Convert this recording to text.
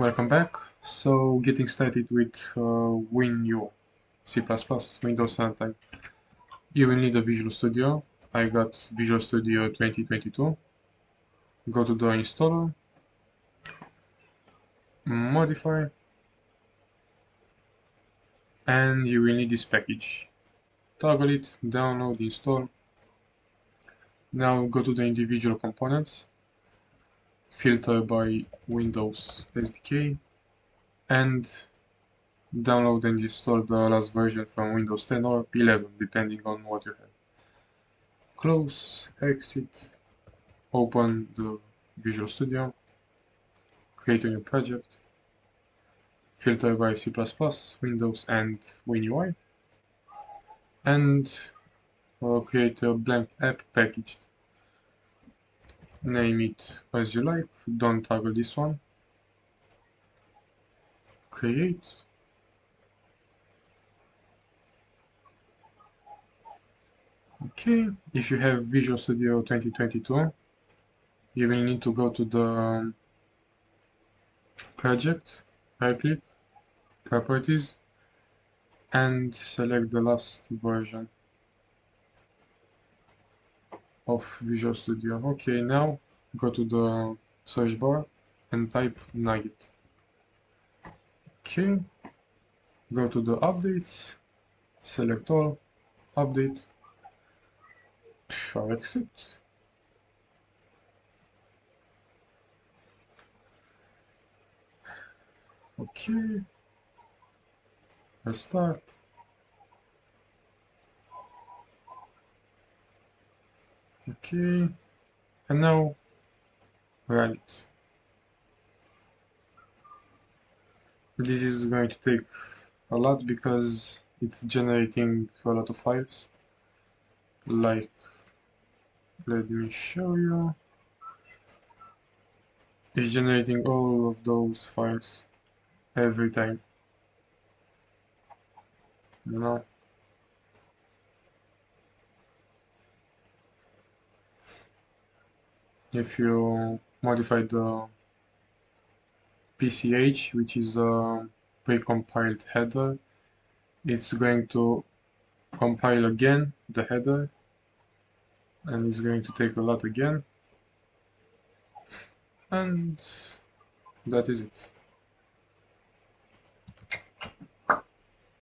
Welcome back. So getting started with uh, WinUI, C++, Windows Runtime. You will need a Visual Studio. I got Visual Studio 2022. Go to the installer, modify, and you will need this package. Toggle it, download, install. Now go to the individual components filter by Windows SDK and download and install the last version from Windows 10 or 11 depending on what you have. Close, exit, open the Visual Studio, create a new project, filter by C++, Windows and WinUI and uh, create a blank app package name it as you like, don't toggle this one, create, okay, if you have Visual Studio 2022, you will need to go to the um, project, right click, properties, and select the last version of Visual Studio. Okay, now go to the search bar and type NuGet. Okay, go to the updates, select all, update, sure accept. Okay, restart. Okay, and now it. This is going to take a lot because it's generating a lot of files. Like, let me show you. It's generating all of those files every time. You if you modify the PCH, which is a pre-compiled header, it's going to compile again the header and it's going to take a lot again and that is it.